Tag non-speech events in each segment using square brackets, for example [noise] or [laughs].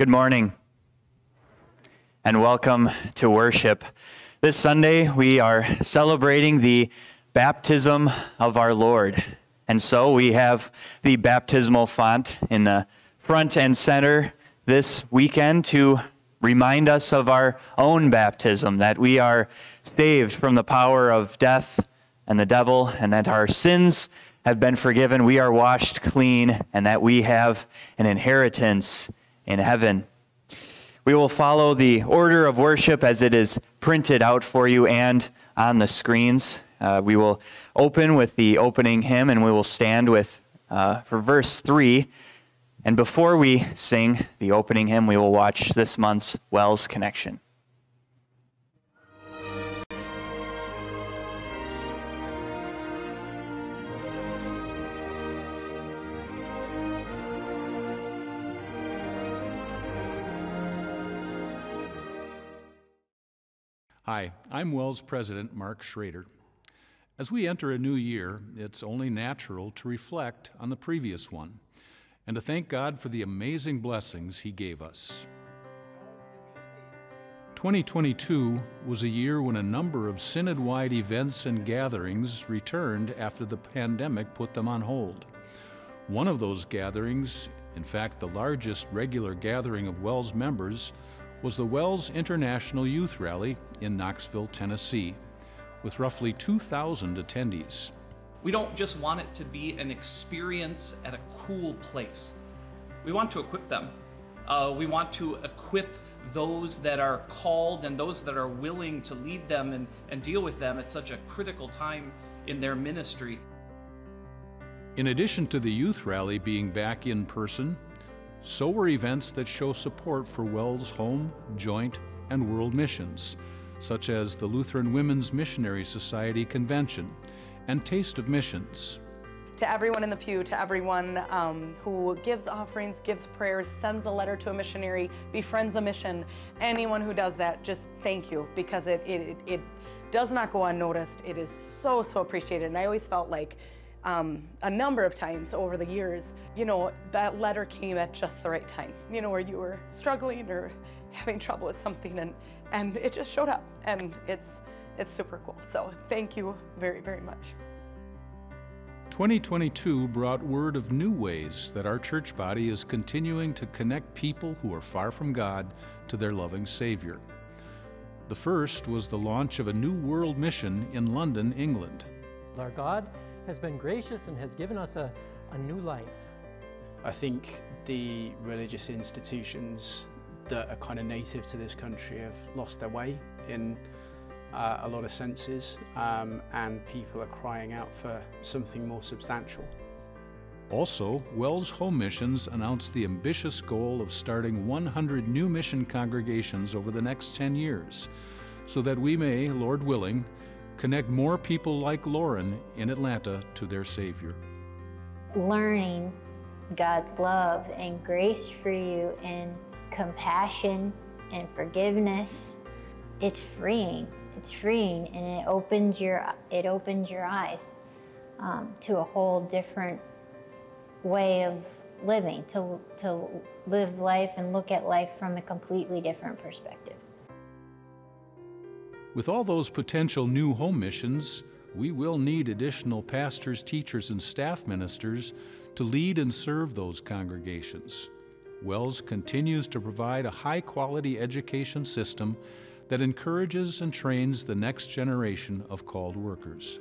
Good morning and welcome to worship. This Sunday, we are celebrating the baptism of our Lord. And so we have the baptismal font in the front and center this weekend to remind us of our own baptism, that we are saved from the power of death and the devil, and that our sins have been forgiven, we are washed clean, and that we have an inheritance in heaven. We will follow the order of worship as it is printed out for you and on the screens. Uh, we will open with the opening hymn, and we will stand with uh, for verse three. And before we sing the opening hymn, we will watch this month's WELS Connection. Hi, I'm WELS President Mark Schroeder. As we enter a new year, it's only natural to reflect on the previous one and to thank God for the amazing blessings He gave us. 2022 was a year when a number of synod wide events and gatherings returned after the pandemic put them on hold. One of those gatherings, in fact, the largest regular gathering of WELS members, was the WELS International Youth Rally in Knoxville, Tennessee, with roughly 2,000 attendees. We don't just want it to be an experience at a cool place. We want to equip them. Uh, we want to equip those that are called and those that are willing to lead them and, and deal with them at such a critical time in their ministry. In addition to the youth rally being back in person, so were events that show support for WELS' home, joint, and world missions, such as the Lutheran Women's Missionary Society Convention and Taste of Missions. To everyone in the pew, to everyone um, who gives offerings, gives prayers, sends a letter to a missionary, befriends a mission, anyone who does that, just thank you because it, it, it does not go unnoticed. It is so, so appreciated. And I always felt like um, a number of times over the years, you know, that letter came at just the right time, you know, where you were struggling or having trouble with something and, and it just showed up and it's, it's super cool. So thank you very, very much. 2022 brought word of new ways that our church body is continuing to connect people who are far from God to their loving Savior. The first was the launch of a new world mission in London, England. Our God has been gracious and has given us a, a new life. I think the religious institutions that are kind of native to this country have lost their way in uh, a lot of senses um, and people are crying out for something more substantial. Also, WELS Home Missions announced the ambitious goal of starting 100 new mission congregations over the next 10 years, so that we may, Lord willing, connect more people like Lauren in Atlanta to their Savior. Learning God's love and grace for you and compassion and forgiveness, it's freeing. It's freeing and it opens your, it opens your eyes um, to a whole different way of living, to, to live life and look at life from a completely different perspective. With all those potential new home missions, we will need additional pastors, teachers, and staff ministers to lead and serve those congregations. WELS continues to provide a high quality education system that encourages and trains the next generation of called workers.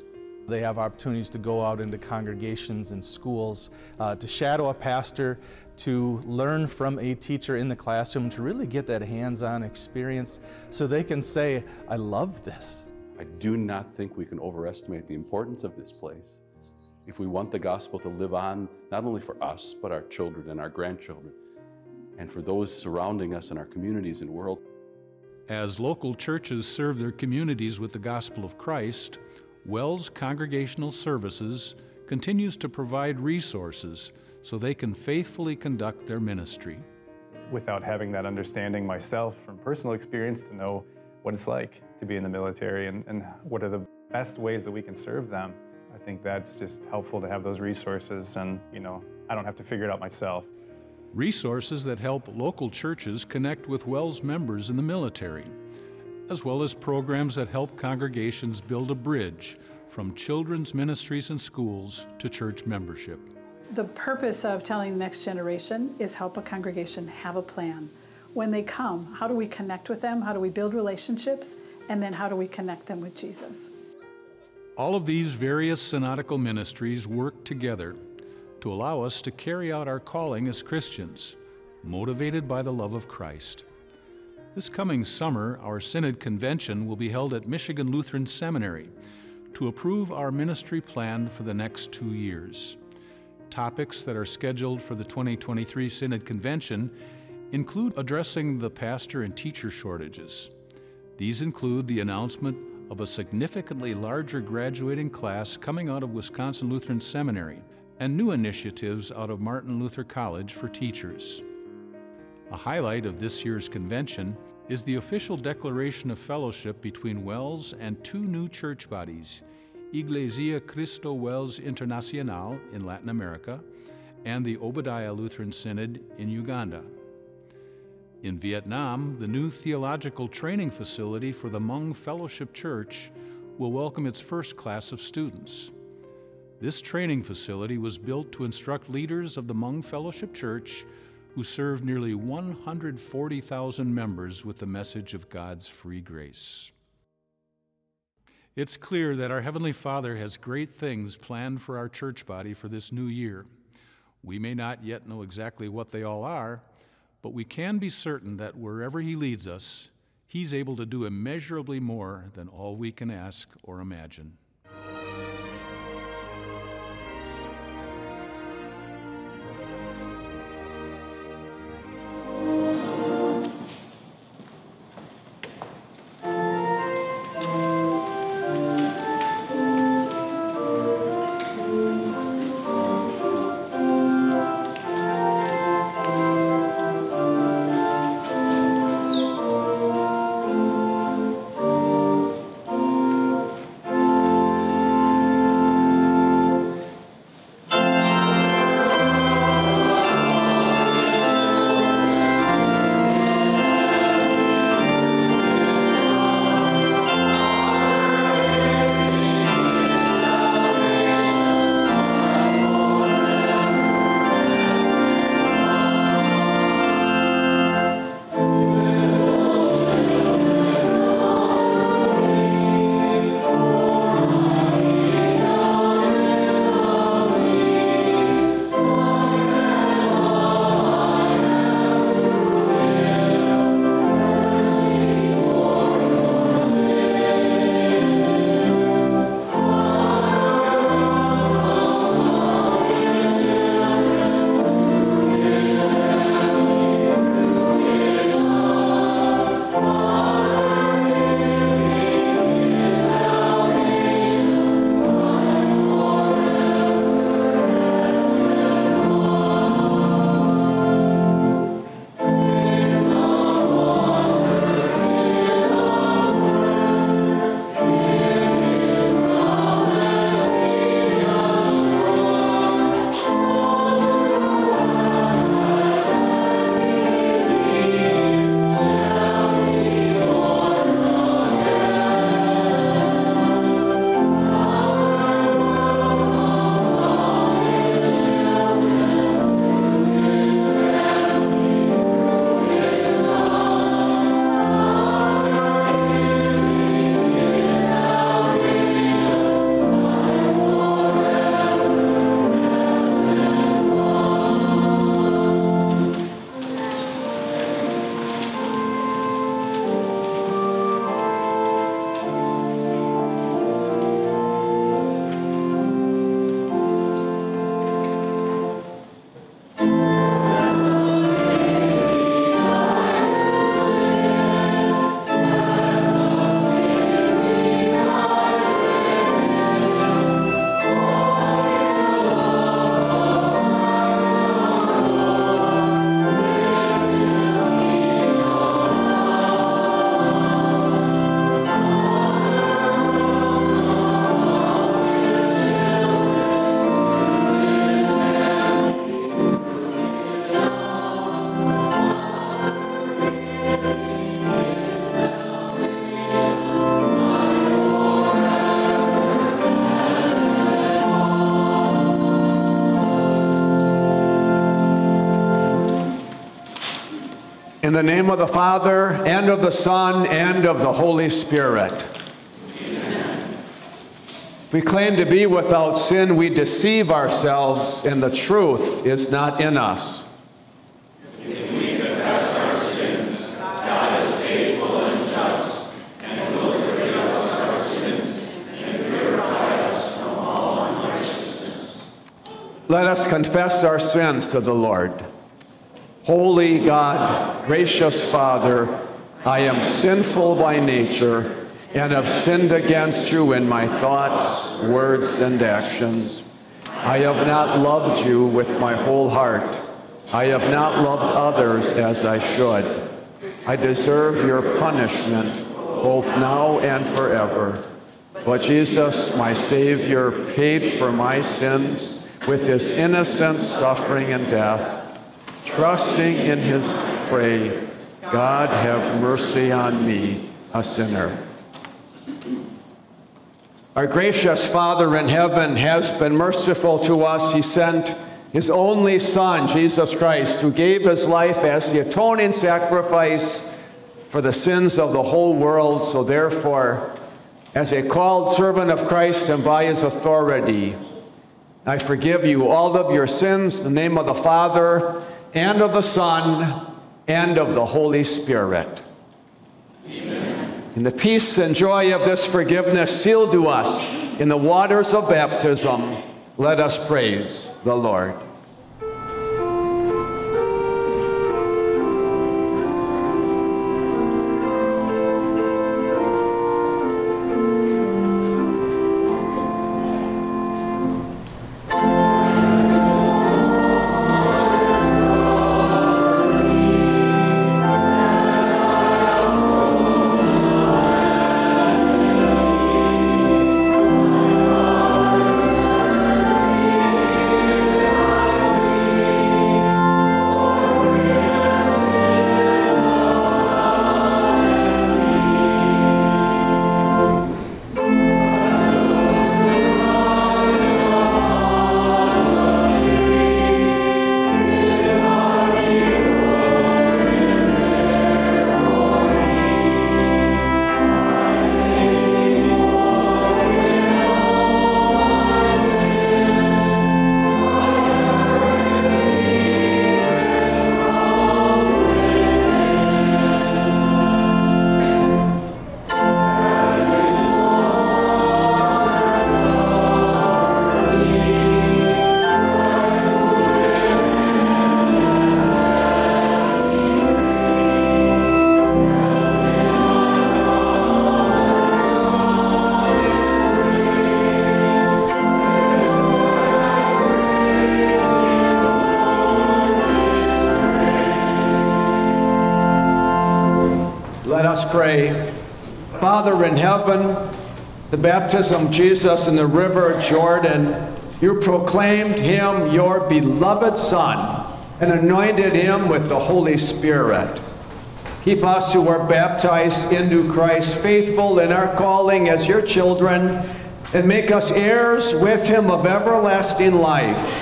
They have opportunities to go out into congregations and schools, uh, to shadow a pastor, to learn from a teacher in the classroom, to really get that hands-on experience so they can say, I love this. I do not think we can overestimate the importance of this place if we want the gospel to live on, not only for us, but our children and our grandchildren, and for those surrounding us in our communities and world. As local churches serve their communities with the gospel of Christ, WELS Congregational Services continues to provide resources so they can faithfully conduct their ministry. Without having that understanding myself from personal experience to know what it's like to be in the military and, and what are the best ways that we can serve them, I think that's just helpful to have those resources and, you know, I don't have to figure it out myself. resources that help local churches connect with WELS members in the military, as well as programs that help congregations build a bridge from children's ministries and schools to church membership. The purpose of telling the next generation is help a congregation have a plan. When they come, how do we connect with them? How do we build relationships? And then how do we connect them with Jesus? All of these various synodical ministries work together to allow us to carry out our calling as Christians, motivated by the love of Christ. This coming summer, our Synod Convention will be held at Michigan Lutheran Seminary to approve our ministry plan for the next two years. Topics that are scheduled for the 2023 Synod Convention include addressing the pastor and teacher shortages. These include the announcement of a significantly larger graduating class coming out of Wisconsin Lutheran Seminary and new initiatives out of Martin Luther College for teachers. A highlight of this year's convention is the official declaration of fellowship between WELS and two new church bodies, Iglesia Cristo Wells Internacional in Latin America and the Obadiah Lutheran Synod in Uganda. In Vietnam, the new theological training facility for the Hmong Fellowship Church will welcome its first class of students. This training facility was built to instruct leaders of the Hmong Fellowship Church who serve nearly 140,000 members with the message of God's free grace. It's clear that our Heavenly Father has great things planned for our church body for this new year. We may not yet know exactly what they all are, but we can be certain that wherever He leads us, He's able to do immeasurably more than all we can ask or imagine. The name of the Father, and of the Son, and of the Holy Spirit. If we claim to be without sin, we deceive ourselves, and the truth is not in us. If we confess our sins, God is faithful and just, and will forgive us our sins and purify us from all unrighteousness. Let us confess our sins to the Lord. Holy God, gracious Father, I am sinful by nature and have sinned against you in my thoughts, words, and actions. I have not loved you with my whole heart. I have not loved others as I should. I deserve your punishment, both now and forever. But Jesus, my Savior, paid for my sins with his innocent suffering and death. Trusting in his pray, God have mercy on me, a sinner. Our gracious Father in heaven has been merciful to us. He sent his only Son, Jesus Christ, who gave his life as the atoning sacrifice for the sins of the whole world. So, therefore, as a called servant of Christ and by his authority, I forgive you all of your sins in the name of the Father and of the Son and of the Holy Spirit. In the peace and joy of this forgiveness sealed to us in the waters of baptism, let us praise the Lord. The baptism of Jesus in the river Jordan, you proclaimed him your beloved Son and anointed him with the Holy Spirit. Keep us who are baptized into Christ faithful in our calling as your children and make us heirs with him of everlasting life.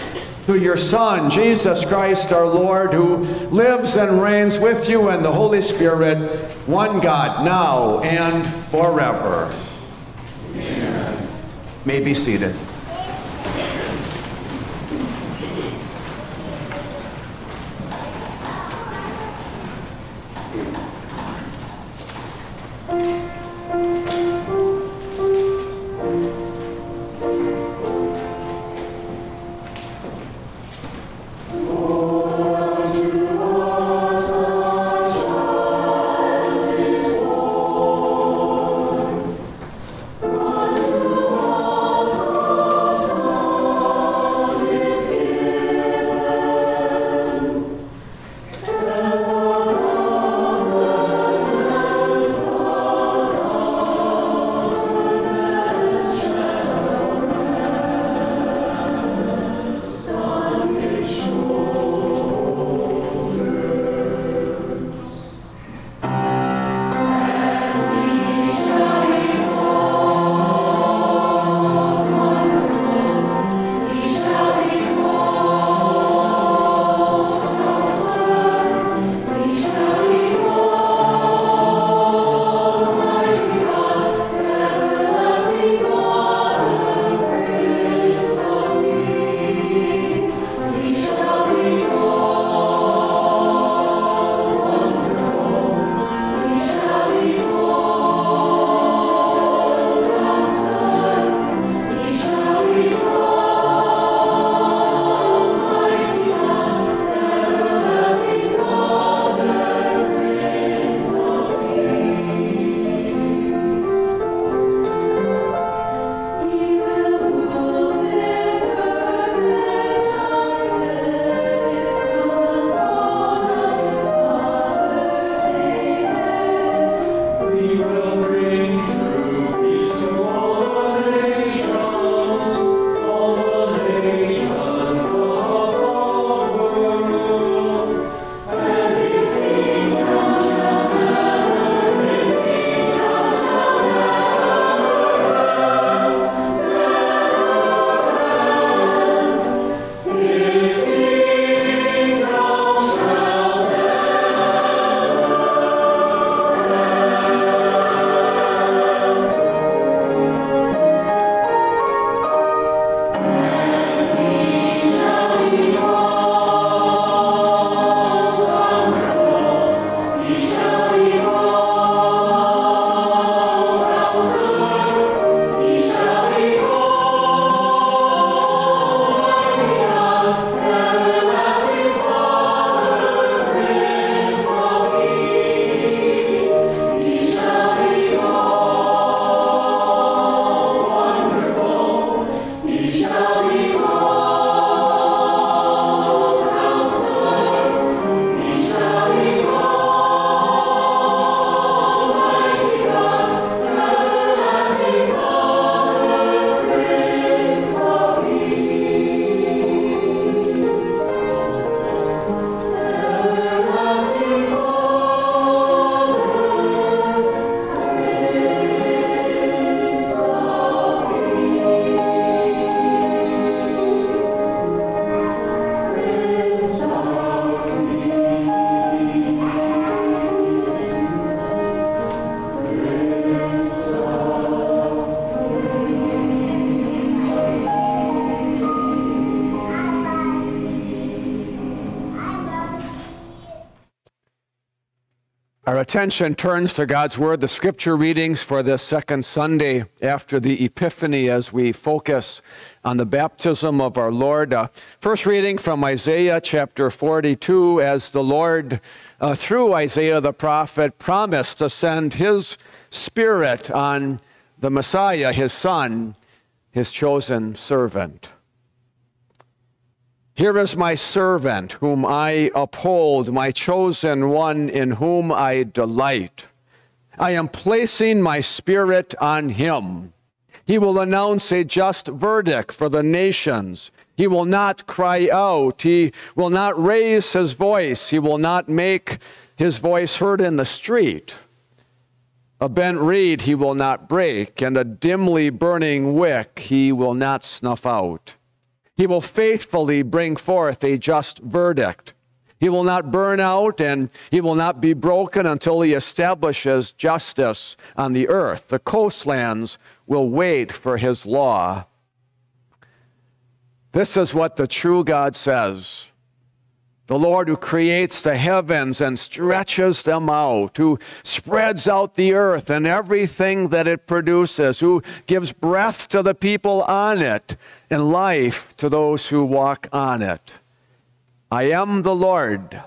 Through your Son, Jesus Christ our Lord, who lives and reigns with you and the Holy Spirit, one God, now and forever. Amen. May be seated. Attention turns to God's Word, the scripture readings for this second Sunday after the Epiphany as we focus on the baptism of our Lord. Uh, first reading from Isaiah chapter 42 as the Lord, uh, through Isaiah the prophet, promised to send his Spirit on the Messiah, his Son, his chosen servant. Here is my servant, whom I uphold, my chosen one, in whom I delight. I am placing my spirit on him. He will announce a just verdict for the nations. He will not cry out. He will not raise his voice. He will not make his voice heard in the street. A bent reed he will not break, and a dimly burning wick he will not snuff out. He will faithfully bring forth a just verdict. He will not burn out and he will not be broken until he establishes justice on the earth. The coastlands will wait for his law. This is what the true God says. The Lord who creates the heavens and stretches them out, who spreads out the earth and everything that it produces, who gives breath to the people on it and life to those who walk on it. I am the Lord.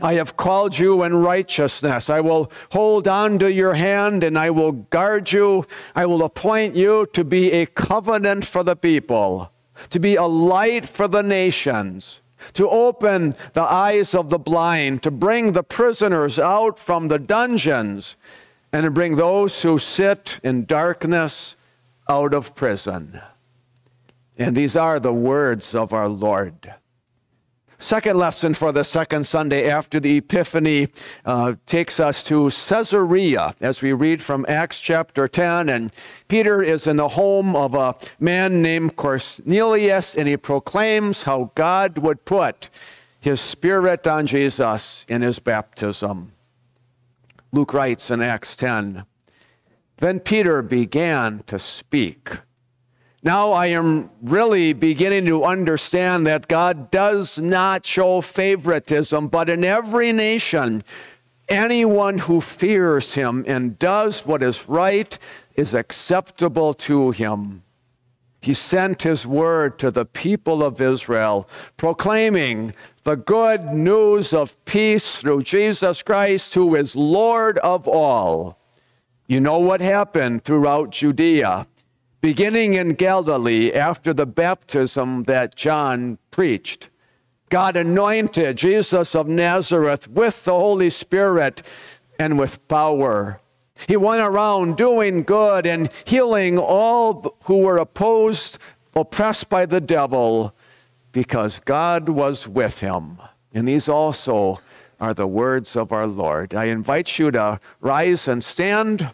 I have called you in righteousness. I will hold on to your hand and I will guard you. I will appoint you to be a covenant for the people, to be a light for the nations to open the eyes of the blind, to bring the prisoners out from the dungeons, and to bring those who sit in darkness out of prison. And these are the words of our Lord. Second lesson for the second Sunday after the Epiphany uh, takes us to Caesarea as we read from Acts chapter 10. And Peter is in the home of a man named Cornelius, and he proclaims how God would put his spirit on Jesus in his baptism. Luke writes in Acts 10 Then Peter began to speak now I am really beginning to understand that God does not show favoritism, but in every nation, anyone who fears him and does what is right is acceptable to him. He sent his word to the people of Israel, proclaiming the good news of peace through Jesus Christ, who is Lord of all. You know what happened throughout Judea beginning in Galilee after the baptism that John preached. God anointed Jesus of Nazareth with the Holy Spirit and with power. He went around doing good and healing all who were opposed, oppressed by the devil, because God was with him. And these also are the words of our Lord. I invite you to rise and stand.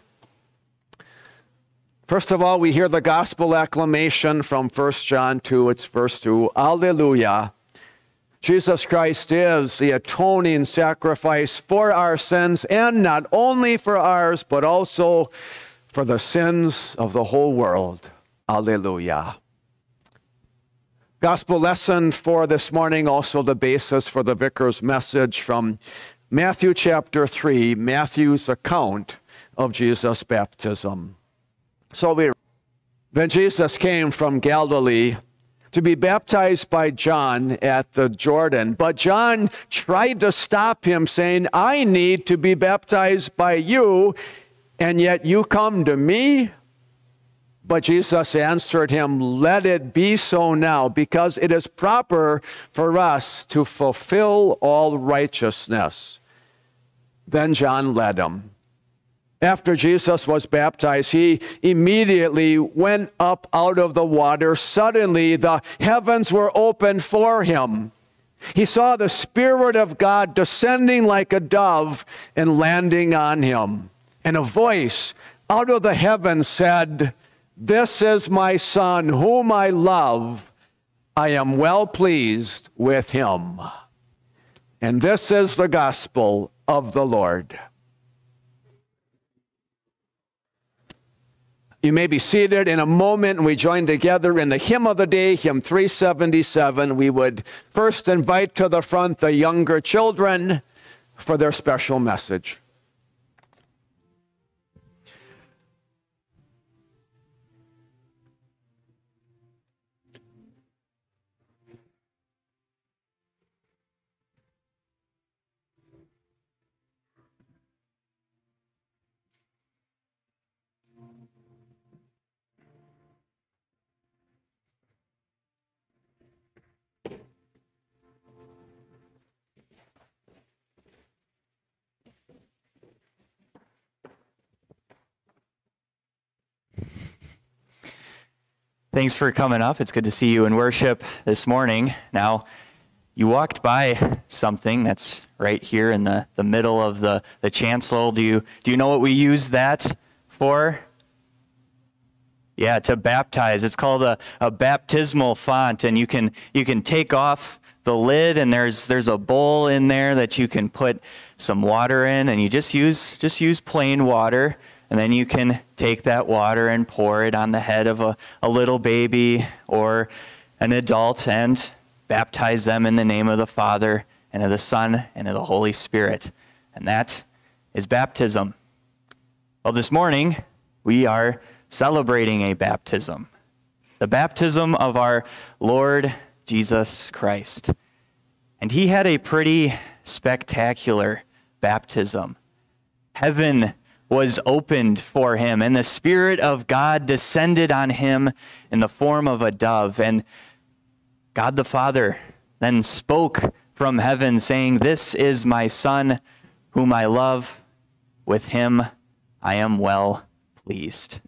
First of all, we hear the gospel acclamation from 1 John 2, it's verse 2. Alleluia. Jesus Christ is the atoning sacrifice for our sins, and not only for ours, but also for the sins of the whole world. Alleluia. Gospel lesson for this morning, also the basis for the vicar's message from Matthew chapter 3, Matthew's account of Jesus' baptism. So we, then Jesus came from Galilee to be baptized by John at the Jordan. But John tried to stop him, saying, I need to be baptized by you, and yet you come to me? But Jesus answered him, Let it be so now, because it is proper for us to fulfill all righteousness. Then John led him after Jesus was baptized, he immediately went up out of the water. Suddenly, the heavens were opened for him. He saw the Spirit of God descending like a dove and landing on him. And a voice out of the heavens said, This is my Son, whom I love. I am well pleased with him. And this is the gospel of the Lord. You may be seated in a moment and we join together in the hymn of the day, hymn 377. We would first invite to the front the younger children for their special message. Thanks for coming up. It's good to see you in worship this morning. Now, you walked by something that's right here in the, the middle of the, the chancel. Do you, do you know what we use that for? Yeah, to baptize. It's called a, a baptismal font, and you can, you can take off the lid, and there's, there's a bowl in there that you can put some water in, and you just use, just use plain water. And then you can take that water and pour it on the head of a, a little baby or an adult and baptize them in the name of the Father and of the Son and of the Holy Spirit. And that is baptism. Well, this morning we are celebrating a baptism the baptism of our Lord Jesus Christ. And he had a pretty spectacular baptism. Heaven was opened for him, and the Spirit of God descended on him in the form of a dove. And God the Father then spoke from heaven, saying, This is my Son, whom I love. With him I am well pleased.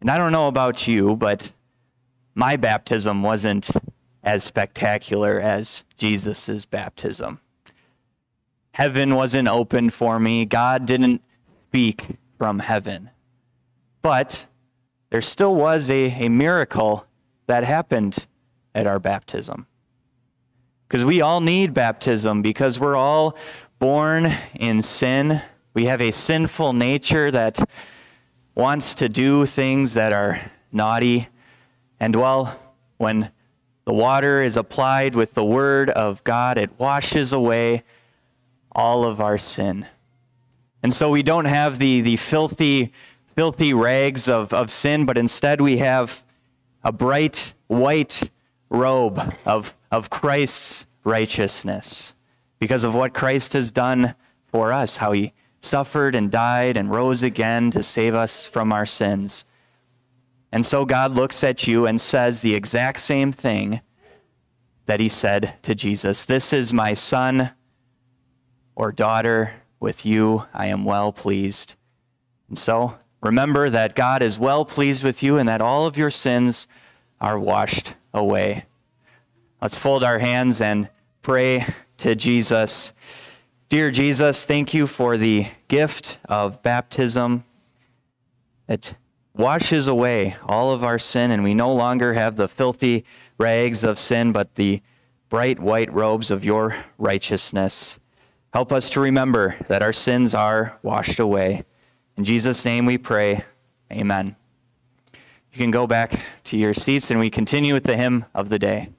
And I don't know about you, but my baptism wasn't as spectacular as Jesus' baptism. Heaven wasn't open for me. God didn't speak from heaven. But there still was a, a miracle that happened at our baptism. Because we all need baptism, because we're all born in sin. We have a sinful nature that wants to do things that are naughty. And well, when the water is applied with the word of God, it washes away all of our sin. And so we don't have the, the filthy, filthy rags of, of sin, but instead we have a bright white robe of, of Christ's righteousness because of what Christ has done for us, how he suffered and died and rose again to save us from our sins. And so God looks at you and says the exact same thing that he said to Jesus This is my son or daughter with you I am well pleased. And so remember that God is well pleased with you and that all of your sins are washed away. Let's fold our hands and pray to Jesus. Dear Jesus, thank you for the gift of baptism. It washes away all of our sin, and we no longer have the filthy rags of sin, but the bright white robes of your righteousness. Help us to remember that our sins are washed away. In Jesus' name we pray. Amen. You can go back to your seats and we continue with the hymn of the day.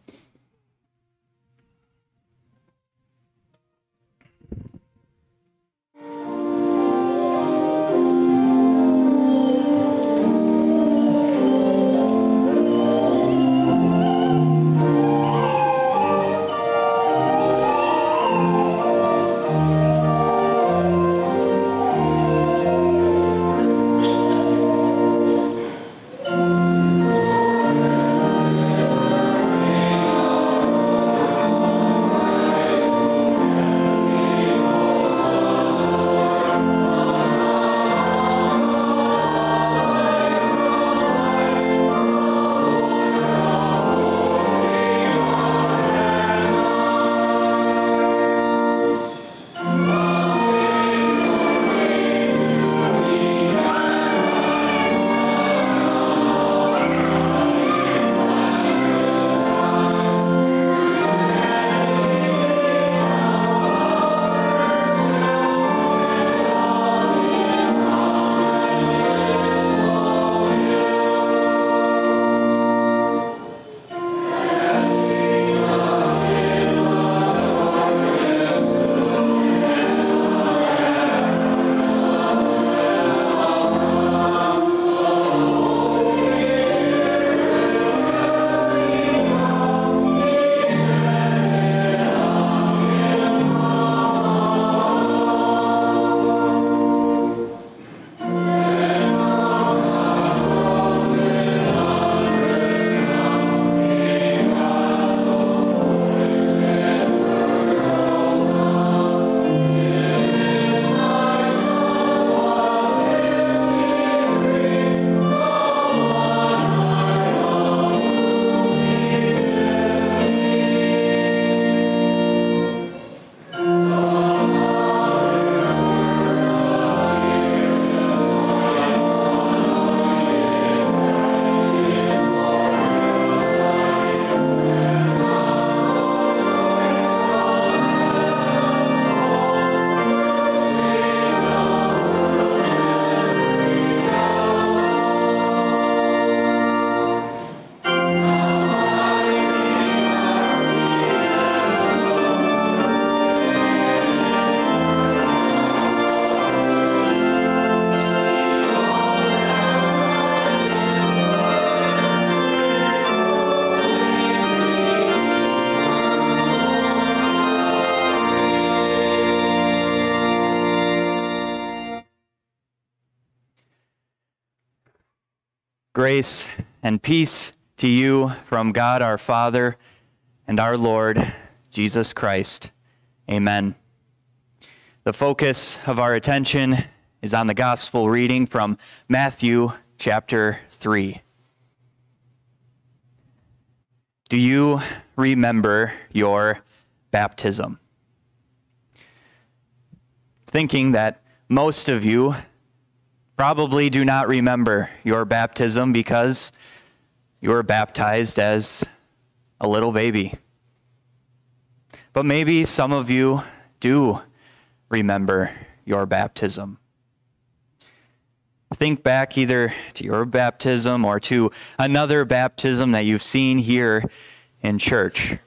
Grace and peace to you from God our Father and our Lord Jesus Christ. Amen. The focus of our attention is on the gospel reading from Matthew chapter 3. Do you remember your baptism? Thinking that most of you probably do not remember your baptism because you were baptized as a little baby. But maybe some of you do remember your baptism. Think back either to your baptism or to another baptism that you've seen here in church.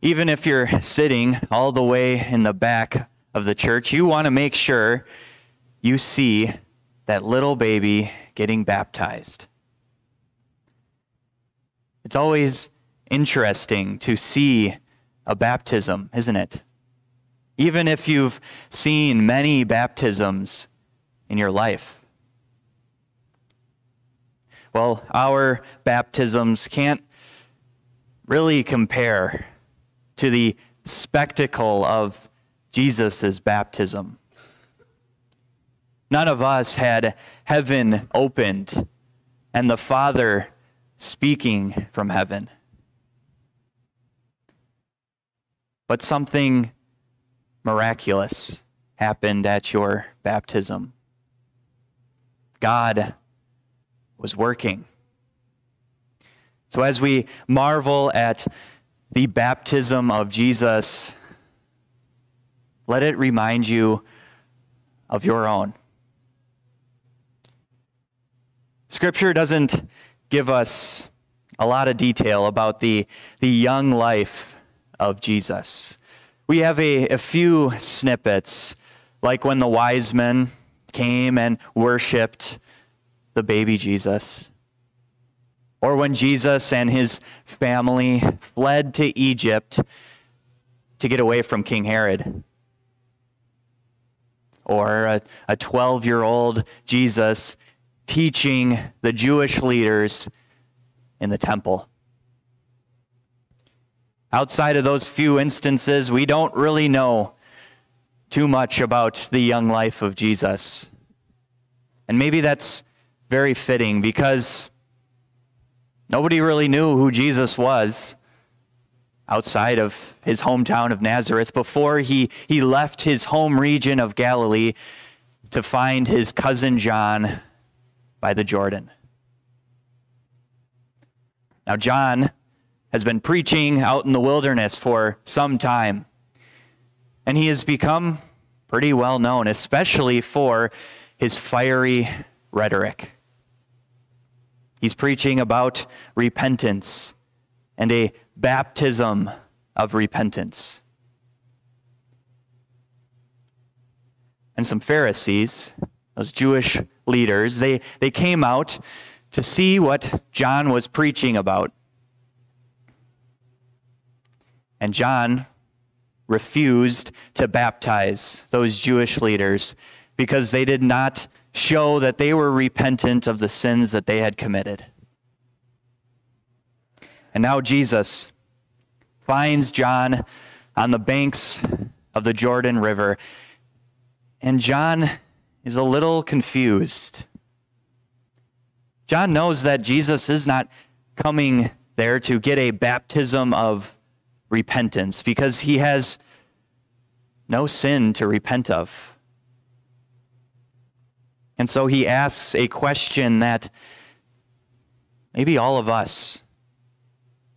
Even if you're sitting all the way in the back of the church, you want to make sure you see that little baby getting baptized. It's always interesting to see a baptism, isn't it? Even if you've seen many baptisms in your life. Well, our baptisms can't really compare to the spectacle of Jesus' baptism. None of us had heaven opened and the Father speaking from heaven. But something miraculous happened at your baptism. God was working. So, as we marvel at the baptism of Jesus, let it remind you of your own. Scripture doesn't give us a lot of detail about the, the young life of Jesus. We have a, a few snippets, like when the wise men came and worshiped the baby Jesus, or when Jesus and his family fled to Egypt to get away from King Herod or a 12 year old Jesus teaching the Jewish leaders in the temple. Outside of those few instances, we don't really know too much about the young life of Jesus. And maybe that's very fitting because nobody really knew who Jesus was outside of his hometown of Nazareth before he, he left his home region of Galilee to find his cousin John by the Jordan. Now, John has been preaching out in the wilderness for some time, and he has become pretty well known, especially for his fiery rhetoric. He's preaching about repentance and a baptism of repentance. And some Pharisees, those Jewish leaders, they, they came out to see what John was preaching about. And John refused to baptize those Jewish leaders because they did not show that they were repentant of the sins that they had committed. And now Jesus finds John on the banks of the Jordan River. And John is a little confused. John knows that Jesus is not coming there to get a baptism of repentance because he has no sin to repent of. And so he asks a question that maybe all of us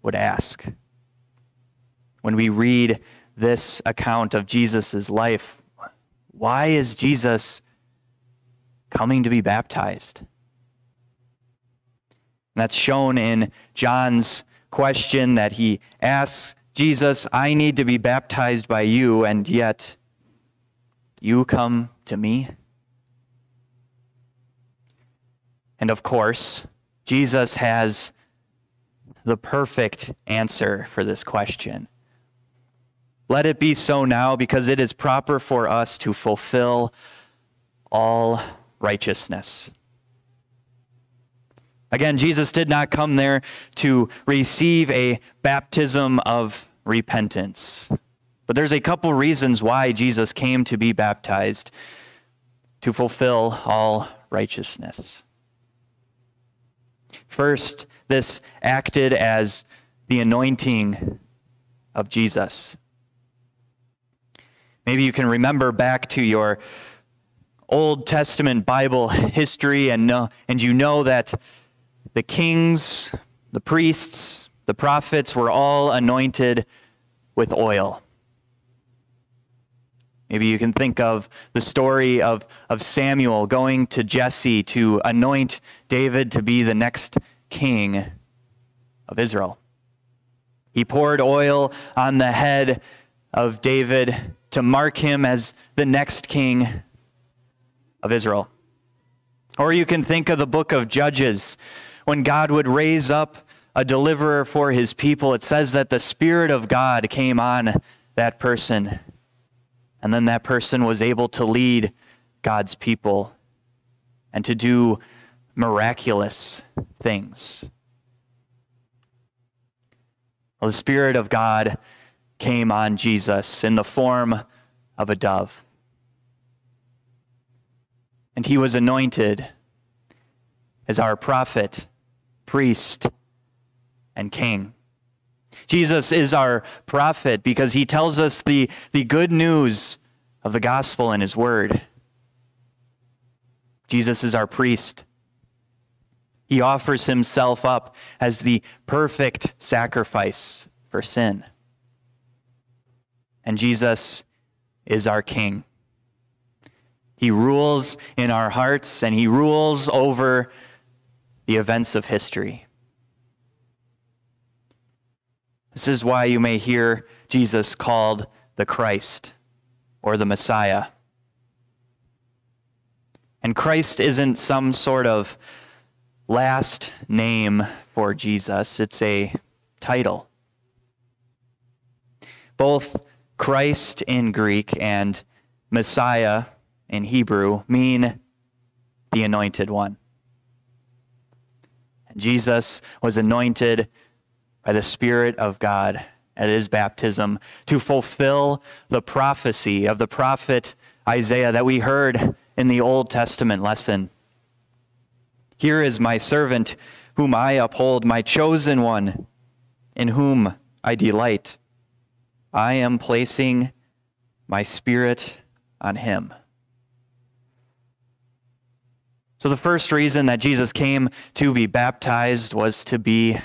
would ask when we read this account of Jesus' life. Why is Jesus coming to be baptized? And that's shown in John's question that he asks Jesus, I need to be baptized by you, and yet you come to me? And of course, Jesus has the perfect answer for this question. Let it be so now, because it is proper for us to fulfill all righteousness. Again, Jesus did not come there to receive a baptism of repentance. But there's a couple reasons why Jesus came to be baptized to fulfill all righteousness. First, this acted as the anointing of Jesus. Maybe you can remember back to your Old Testament Bible history and know, and you know that the kings, the priests, the prophets were all anointed with oil. Maybe you can think of the story of, of Samuel going to Jesse to anoint David to be the next king of Israel. He poured oil on the head of David to mark him as the next king of Israel. Or you can think of the book of Judges when God would raise up a deliverer for his people. It says that the Spirit of God came on that person and then that person was able to lead God's people and to do miraculous things. Well, the Spirit of God came on Jesus in the form of a dove. And he was anointed as our prophet, priest, and king. Jesus is our prophet because he tells us the, the good news of the gospel in his word. Jesus is our priest. He offers himself up as the perfect sacrifice for sin. And Jesus is our king. He rules in our hearts and he rules over the events of history. This is why you may hear Jesus called the Christ or the Messiah. And Christ isn't some sort of last name for Jesus, it's a title. Both Christ in Greek and Messiah in Hebrew mean the anointed one. Jesus was anointed by the Spirit of God at his baptism to fulfill the prophecy of the prophet Isaiah that we heard in the Old Testament lesson. Here is my servant whom I uphold, my chosen one in whom I delight. I am placing my spirit on him. So, the first reason that Jesus came to be baptized was to be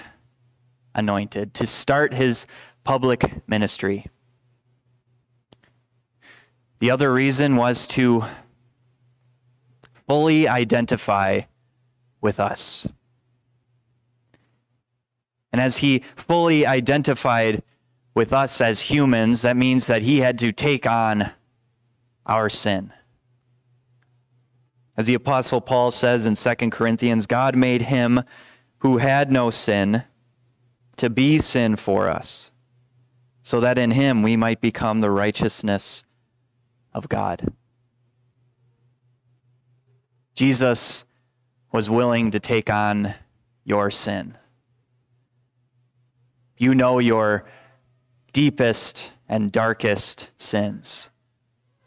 anointed, to start his public ministry. The other reason was to fully identify with us. And as he fully identified with us as humans, that means that he had to take on our sin. As the Apostle Paul says in 2 Corinthians, God made him who had no sin to be sin for us, so that in him we might become the righteousness of God. Jesus was willing to take on your sin. You know your deepest and darkest sins.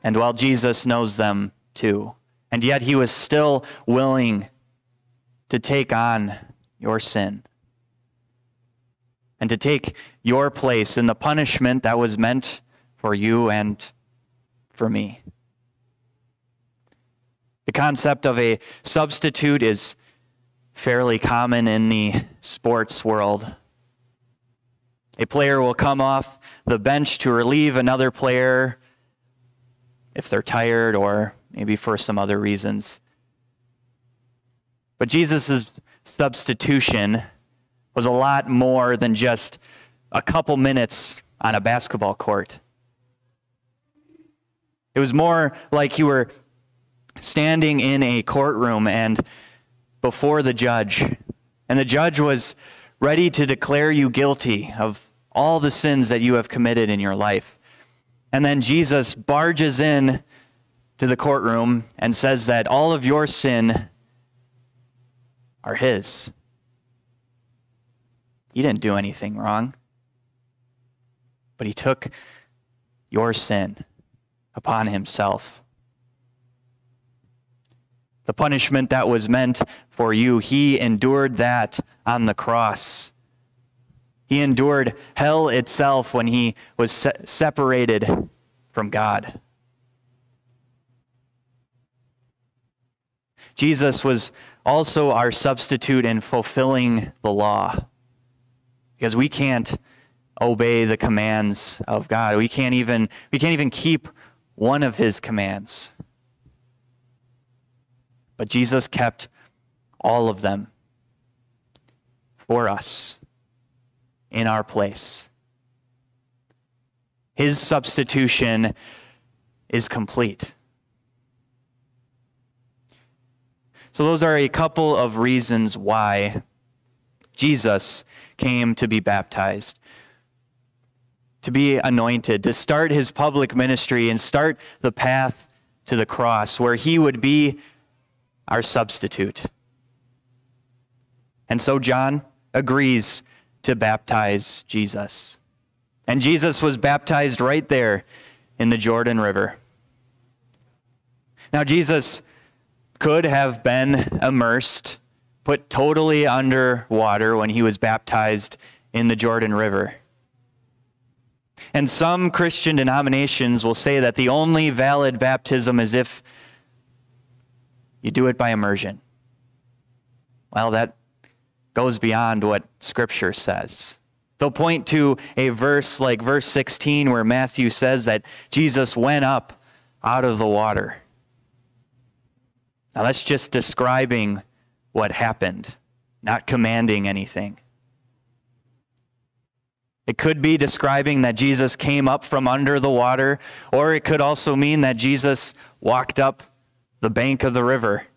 And while Jesus knows them too, and yet he was still willing to take on your sin and to take your place in the punishment that was meant for you and for me. The concept of a substitute is fairly common in the sports world. A player will come off the bench to relieve another player if they're tired or maybe for some other reasons. But Jesus' substitution was a lot more than just a couple minutes on a basketball court. It was more like you were standing in a courtroom and before the judge, and the judge was ready to declare you guilty of all the sins that you have committed in your life. And then Jesus barges in to the courtroom and says that all of your sin are his He didn't do anything wrong. But he took your sin upon himself. The punishment that was meant for you, he endured that on the cross. He endured hell itself when he was se- separated from God. Jesus was also our substitute in fulfilling the law. Because we can't obey the commands of God. We can't even we can't even keep one of his commands. But Jesus kept all of them for us in our place. His substitution is complete. So, those are a couple of reasons why Jesus came to be baptized, to be anointed, to start his public ministry and start the path to the cross where he would be our substitute. And so, John agrees to baptize Jesus. And Jesus was baptized right there in the Jordan River. Now, Jesus could have been immersed, put totally under water when he was baptized in the Jordan River. And some Christian denominations will say that the only valid baptism is if you do it by immersion. Well, that goes beyond what Scripture says. They'll point to a verse like verse 16 where Matthew says that Jesus went up out of the water. Now, that's just describing what happened, not commanding anything. It could be describing that Jesus came up from under the water, or it could also mean that Jesus walked up the bank of the river.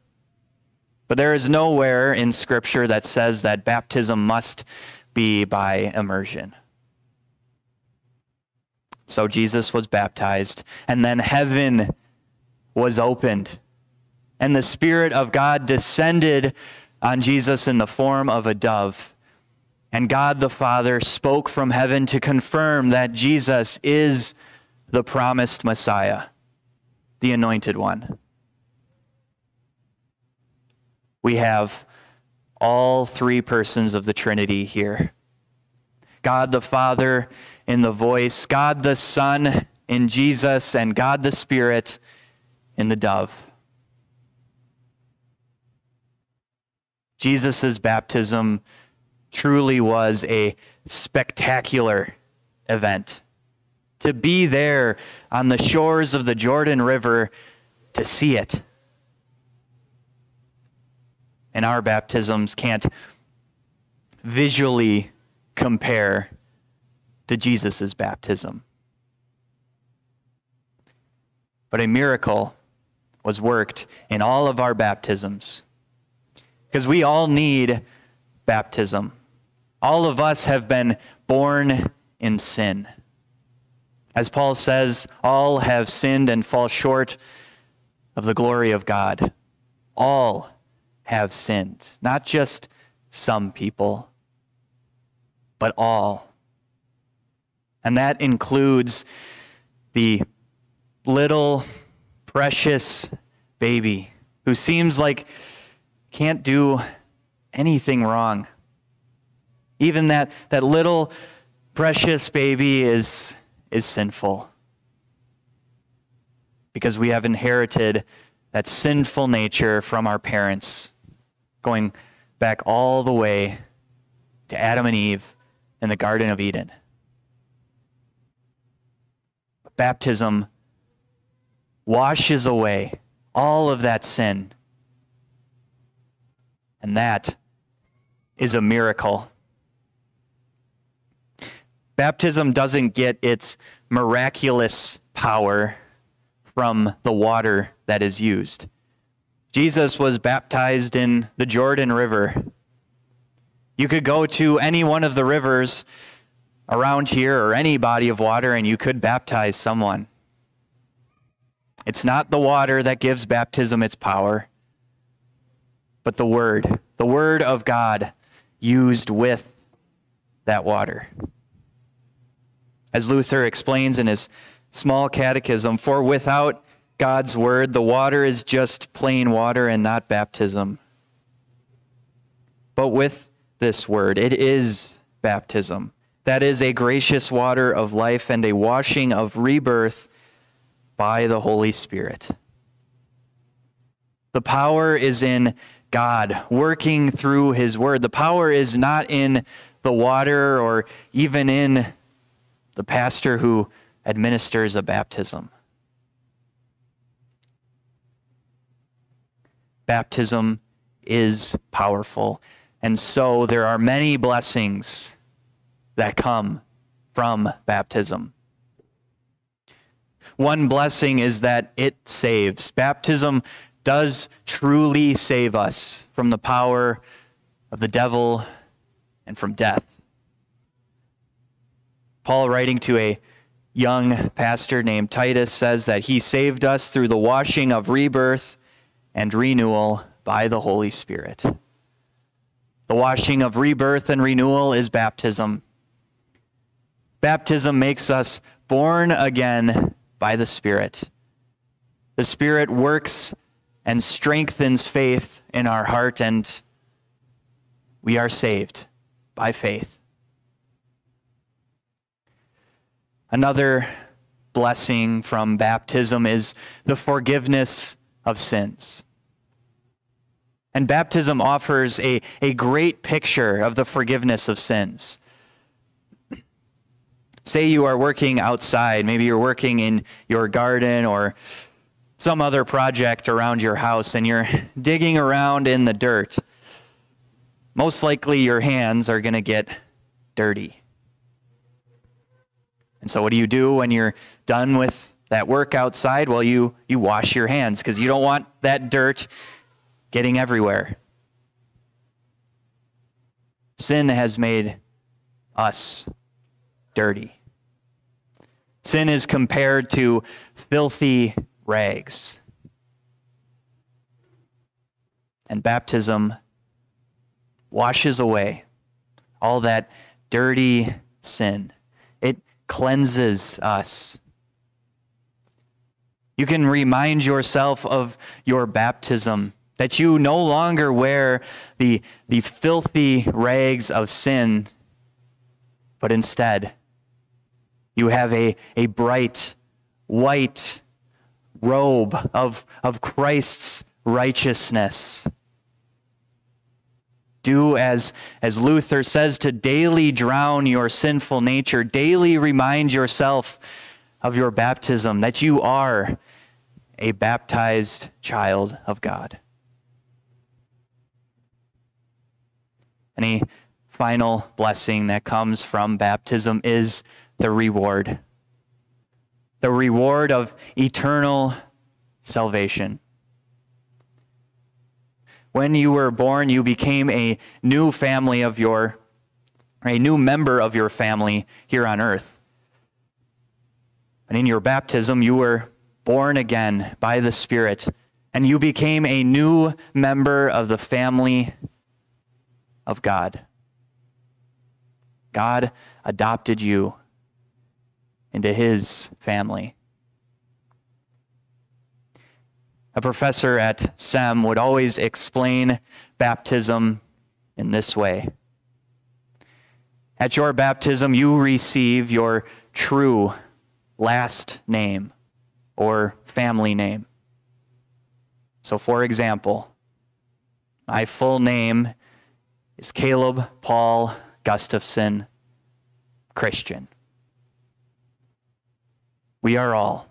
But there is nowhere in Scripture that says that baptism must be by immersion. So Jesus was baptized, and then heaven was opened and the Spirit of God descended on Jesus in the form of a dove. And God the Father spoke from heaven to confirm that Jesus is the promised Messiah, the anointed one. We have all three persons of the Trinity here God the Father in the voice, God the Son in Jesus, and God the Spirit in the dove. Jesus' baptism truly was a spectacular event. To be there on the shores of the Jordan River to see it. And our baptisms can't visually compare to Jesus' baptism. But a miracle was worked in all of our baptisms. Because we all need baptism. All of us have been born in sin. As Paul says, all have sinned and fall short of the glory of God. All have sinned. Not just some people, but all. And that includes the little precious baby who seems like can't do anything wrong. Even that, that little precious baby is, is sinful. Because we have inherited that sinful nature from our parents, going back all the way to Adam and Eve in the Garden of Eden. Baptism washes away all of that sin and that is a miracle. Baptism doesn't get its miraculous power from the water that is used. Jesus was baptized in the Jordan River. You could go to any one of the rivers around here or any body of water and you could baptize someone. It's not the water that gives baptism its power but the Word, the Word of God used with that water. As Luther explains in his small catechism, for without God's word, the water is just plain water and not baptism. But with this word, it is baptism. That is a gracious water of life and a washing of rebirth by the Holy Spirit. The power is in God working through His Word. The power is not in the water or even in the pastor who administers a baptism. Baptism is powerful. And so there are many blessings that come from baptism. One blessing is that it saves. Baptism does truly save us from the power of the devil and from death. Paul, writing to a young pastor named Titus, says that he saved us through the washing of rebirth and renewal by the Holy Spirit. The washing of rebirth and renewal is baptism. Baptism makes us born again by the Spirit. The Spirit works and strengthens faith in our heart, and we are saved by faith. Another blessing from baptism is the forgiveness of sins. And baptism offers a, a great picture of the forgiveness of sins. Say you are working outside, maybe you're working in your garden or some other project around your house, and you're [laughs] digging around in the dirt. Most likely your hands are going to get dirty. And so, what do you do when you're done with that work outside? Well, you, you wash your hands because you don't want that dirt getting everywhere. Sin has made us dirty. Sin is compared to filthy rags. And baptism washes away all that dirty sin, it cleanses us. You can remind yourself of your baptism that you no longer wear the, the filthy rags of sin, but instead you have a, a bright, white robe of, of Christ's righteousness. Do as, as Luther says to daily drown your sinful nature, daily remind yourself of your baptism, that you are a baptized child of God. Any final blessing that comes from baptism is the reward. The reward of eternal salvation. When you were born, you became a new family of your, a new member of your family here on earth. And in your baptism, you were born again by the Spirit, and you became a new member of the family of God. God adopted you into his family. A professor at SEM would always explain baptism in this way. At your baptism, you receive your true last name or family name. So, for example, my full name is Caleb Paul Gustafson Christian. We are all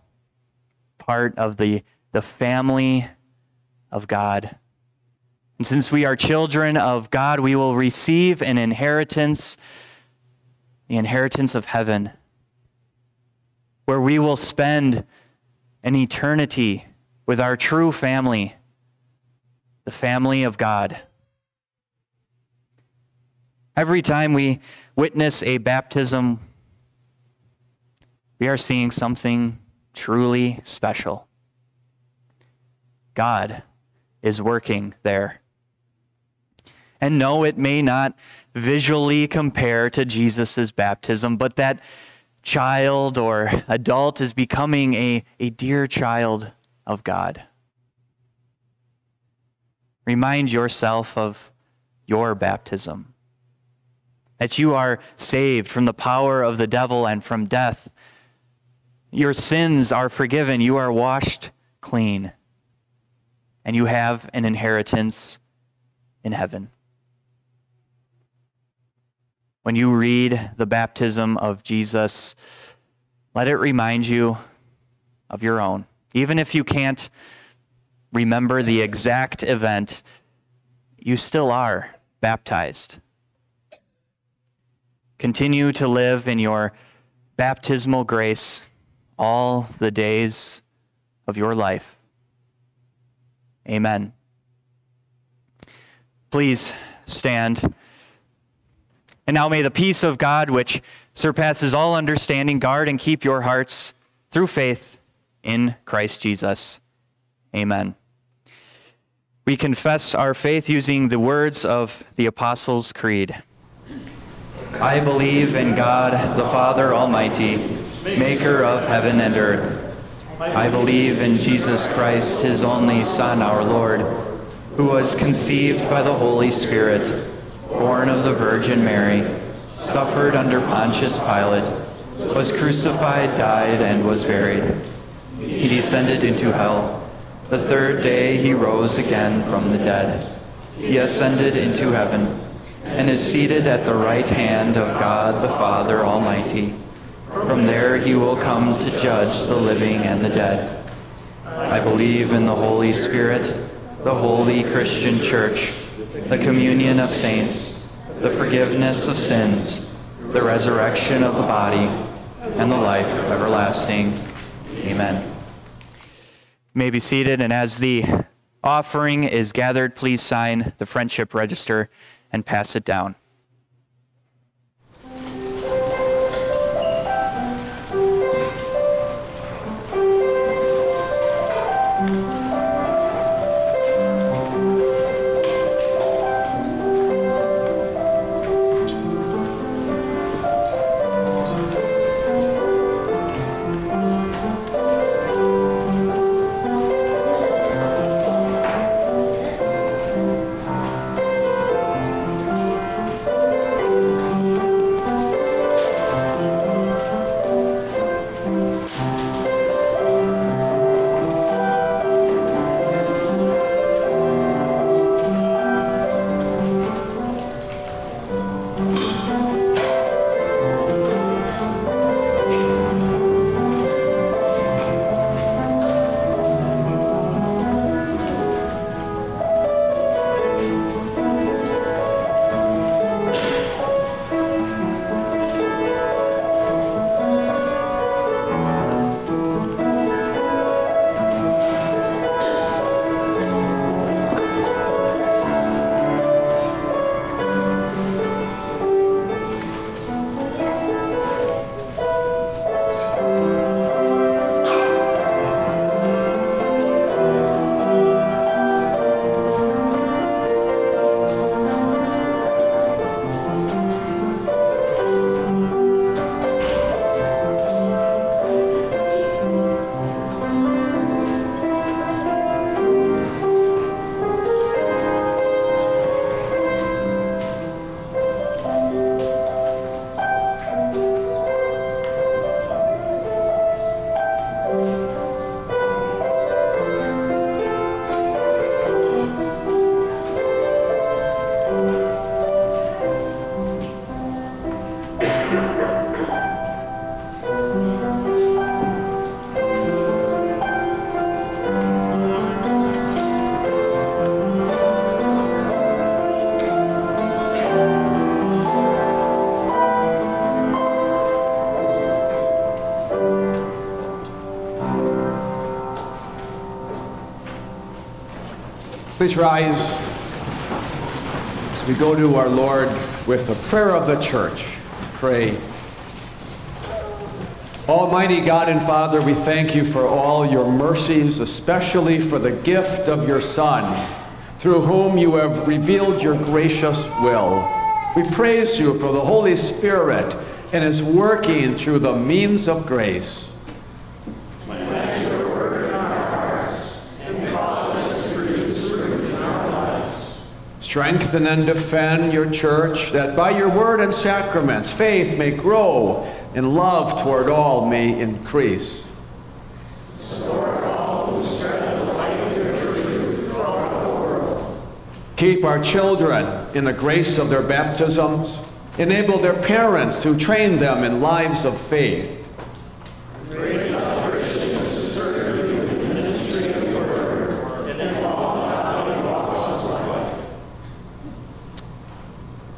part of the, the family of God. And since we are children of God, we will receive an inheritance, the inheritance of heaven, where we will spend an eternity with our true family, the family of God. Every time we witness a baptism, we are seeing something truly special. God is working there. And no, it may not visually compare to Jesus' baptism, but that child or adult is becoming a, a dear child of God. Remind yourself of your baptism, that you are saved from the power of the devil and from death. Your sins are forgiven, you are washed clean, and you have an inheritance in heaven. When you read the baptism of Jesus, let it remind you of your own. Even if you can't remember the exact event, you still are baptized. Continue to live in your baptismal grace all the days of your life. Amen. Please stand. And now may the peace of God, which surpasses all understanding, guard and keep your hearts through faith in Christ Jesus. Amen. We confess our faith using the words of the Apostles' Creed. I believe in God, the Father Almighty, maker of heaven and earth. I believe in Jesus Christ, his only Son, our Lord, who was conceived by the Holy Spirit born of the Virgin Mary, suffered under Pontius Pilate, was crucified, died, and was buried. He descended into hell. The third day he rose again from the dead. He ascended into heaven and is seated at the right hand of God the Father Almighty. From there he will come to judge the living and the dead. I believe in the Holy Spirit, the holy Christian church, the communion of saints, the forgiveness of sins, the resurrection of the body, and the life everlasting. Amen. You may be seated, and as the offering is gathered, please sign the friendship register and pass it down. Please rise as we go to our Lord with the prayer of the church. Pray. Almighty God and Father, we thank you for all your mercies, especially for the gift of your Son, through whom you have revealed your gracious will. We praise you for the Holy Spirit and his working through the means of grace. Strengthen and defend your church, that by your word and sacraments faith may grow and love toward all may increase. Keep our children in the grace of their baptisms. Enable their parents to train them in lives of faith.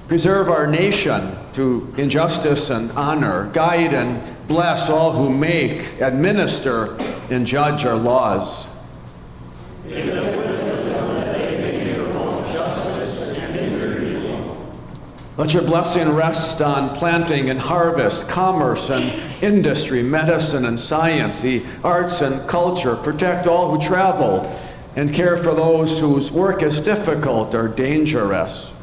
Preserve our nation to injustice and honor. Guide and bless all who make, administer, and judge our laws. Let your blessing rest on planting and harvest, commerce and industry, medicine and science, the arts and culture. Protect all who travel and care for those whose work is difficult or dangerous.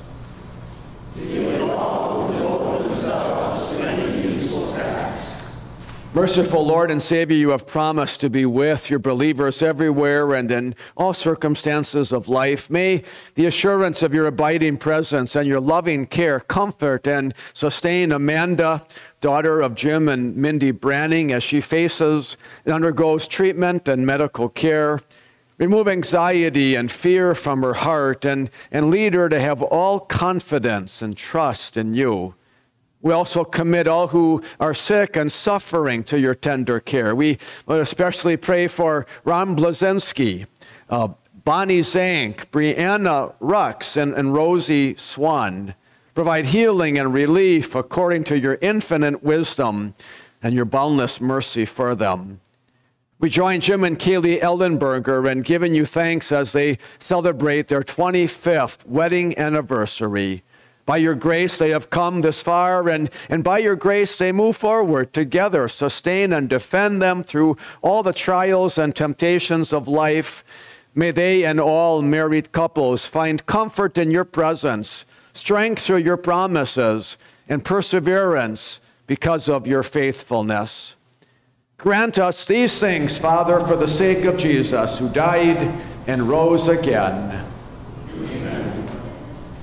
Merciful Lord and Savior, you have promised to be with your believers everywhere and in all circumstances of life. May the assurance of your abiding presence and your loving care comfort and sustain Amanda, daughter of Jim and Mindy Branning, as she faces and undergoes treatment and medical care. Remove anxiety and fear from her heart and, and lead her to have all confidence and trust in you. We also commit all who are sick and suffering to your tender care. We especially pray for Ron Blazinski, uh, Bonnie Zank, Brianna Rux, and, and Rosie Swan. Provide healing and relief according to your infinite wisdom and your boundless mercy for them. We join Jim and Kaylee Eldenberger in giving you thanks as they celebrate their 25th wedding anniversary. By your grace, they have come this far, and, and by your grace, they move forward together, sustain and defend them through all the trials and temptations of life. May they and all married couples find comfort in your presence, strength through your promises, and perseverance because of your faithfulness. Grant us these things, Father, for the sake of Jesus, who died and rose again.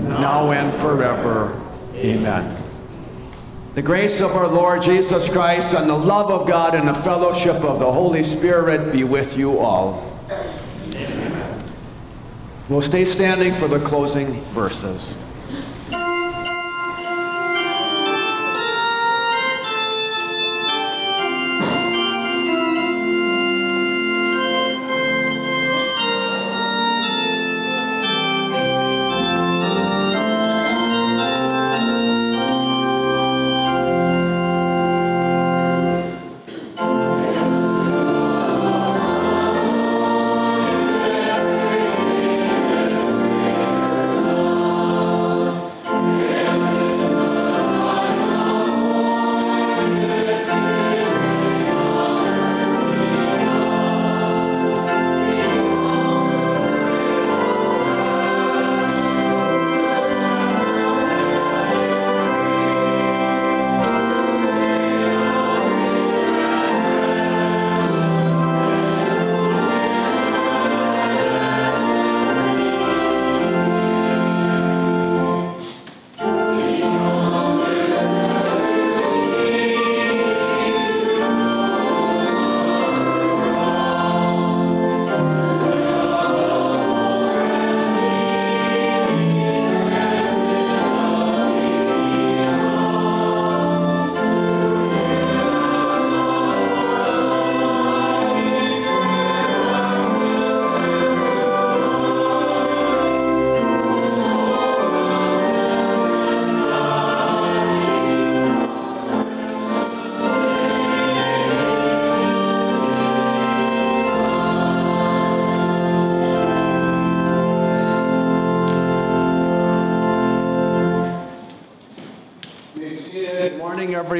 now and forever. Amen. The grace of our Lord Jesus Christ and the love of God and the fellowship of the Holy Spirit be with you all. Amen. We'll stay standing for the closing verses.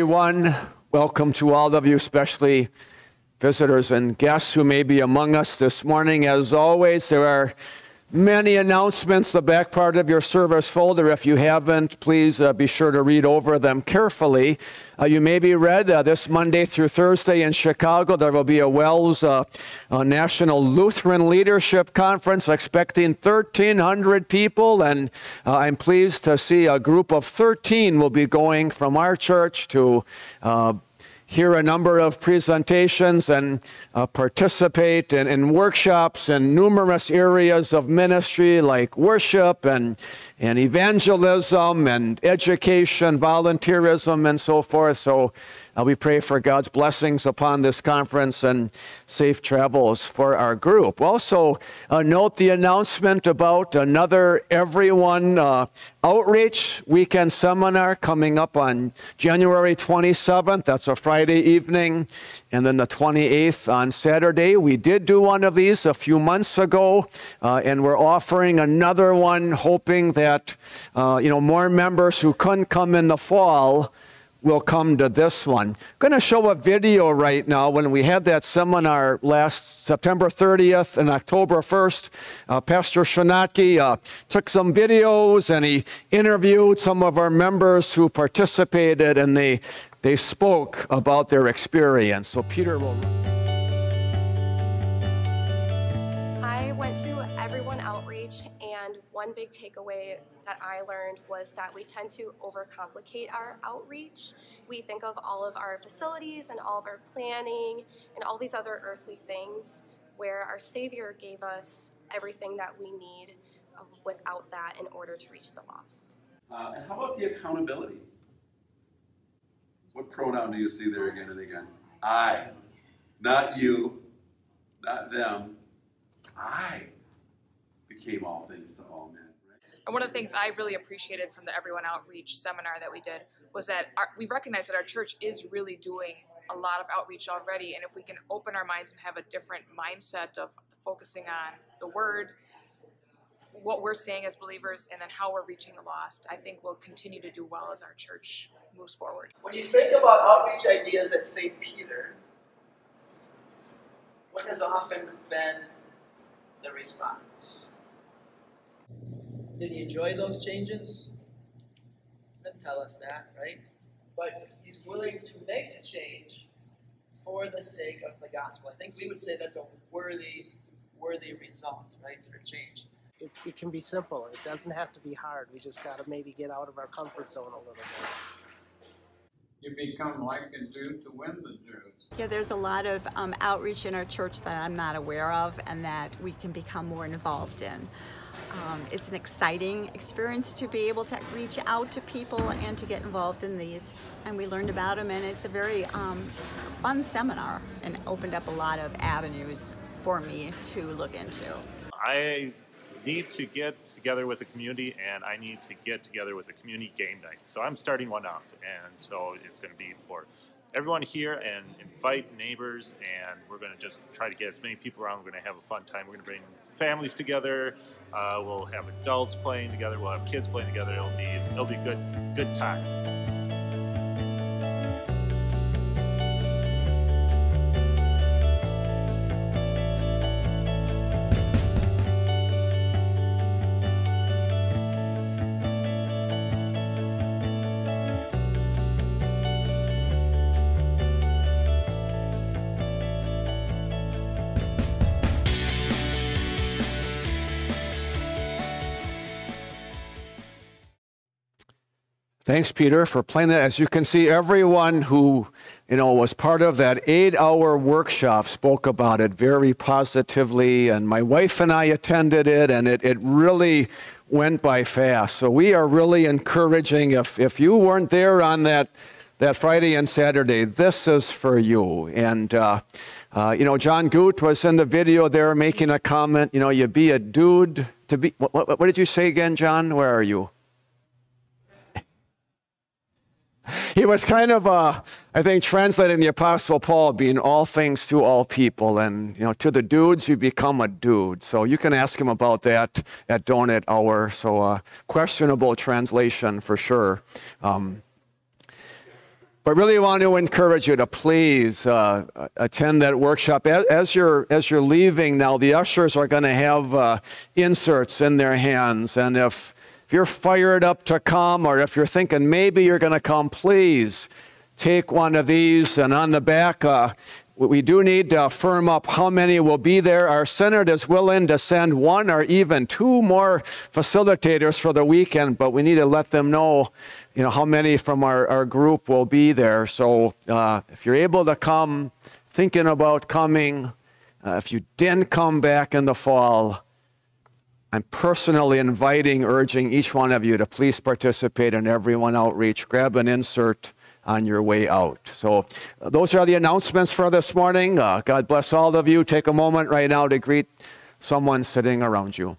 Everyone. Welcome to all of you, especially visitors and guests who may be among us this morning. As always, there are many announcements, the back part of your service folder. If you haven't, please uh, be sure to read over them carefully. Uh, you may be read uh, this Monday through Thursday in Chicago. There will be a WELS uh, National Lutheran Leadership Conference expecting 1,300 people. And uh, I'm pleased to see a group of 13 will be going from our church to uh, hear a number of presentations and uh, participate in, in, workshops in numerous areas of ministry like worship and, and evangelism and education, volunteerism, and so forth. So uh, we pray for God's blessings upon this conference and safe travels for our group. Also, uh, note the announcement about another Everyone uh, Outreach Weekend Seminar coming up on January 27th. That's a Friday evening. And then the 28th on Saturday. We did do one of these a few months ago, uh, and we're offering another one, hoping that uh, you know more members who couldn't come in the fall will come to this one. I'm going to show a video right now. When we had that seminar last September 30th and October 1st, uh, Pastor Shanatke uh, took some videos and he interviewed some of our members who participated and they, they spoke about their experience. So Peter will. I went to Everyone Outreach and one big takeaway that I learned was that we tend to overcomplicate our outreach. We think of all of our facilities and all of our planning and all these other earthly things where our Savior gave us everything that we need uh, without that in order to reach the lost. Uh, and how about the accountability? What pronoun do you see there again and again? I. Not you, not them. I became all things to all men. And one of the things I really appreciated from the Everyone Outreach seminar that we did was that our, we recognize that our church is really doing a lot of outreach already. And if we can open our minds and have a different mindset of focusing on the Word, what we're saying as believers, and then how we're reaching the lost, I think we'll continue to do well as our church moves forward. When you think about outreach ideas at St. Peter, what has often been the response? Did he enjoy those changes? Didn't tell us that, right? But he's willing to make the change for the sake of the gospel. I think we would say that's a worthy, worthy result, right, for change. It's, it can be simple. It doesn't have to be hard. We just got to maybe get out of our comfort zone a little bit. You become like a Jew to win the Jews. Yeah, there's a lot of um, outreach in our church that I'm not aware of and that we can become more involved in. Um, it's an exciting experience to be able to reach out to people and to get involved in these. And we learned about them, and it's a very um, fun seminar and opened up a lot of avenues for me to look into. I need to get together with the community and I need to get together with the community game night. So I'm starting one up, and so it's going to be for everyone here and invite neighbors, and we're going to just try to get as many people around. We're going to have a fun time. We're going to bring families together. Uh, we'll have adults playing together. We'll have kids playing together. It'll be it'll be good good time. Thanks, Peter, for playing that. As you can see, everyone who you know was part of that eight-hour workshop spoke about it very positively, and my wife and I attended it, and it, it really went by fast. So we are really encouraging. If if you weren't there on that that Friday and Saturday, this is for you. And uh, uh, you know, John Goot was in the video there making a comment. You know, you be a dude to be. What, what, what did you say again, John? Where are you? He was kind of, uh, I think, translating the Apostle Paul being all things to all people. And, you know, to the dudes, you become a dude. So you can ask him about that at donut hour. So, uh, questionable translation for sure. Um, But really I want to encourage you to please uh, attend that workshop. As, as, you're, as you're leaving now, the ushers are going to have uh, inserts in their hands. And if, if you're fired up to come, or if you're thinking maybe you're going to come, please take one of these. And on the back, uh, we do need to firm up how many will be there. Our Synod is willing to send one or even two more facilitators for the weekend, but we need to let them know, you know, how many from our, our group will be there. So uh, if you're able to come, thinking about coming, uh, if you didn't come back in the fall, I'm personally inviting, urging each one of you to please participate in everyone outreach. Grab an insert on your way out. So, uh, those are the announcements for this morning. Uh, God bless all of you. Take a moment right now to greet someone sitting around you.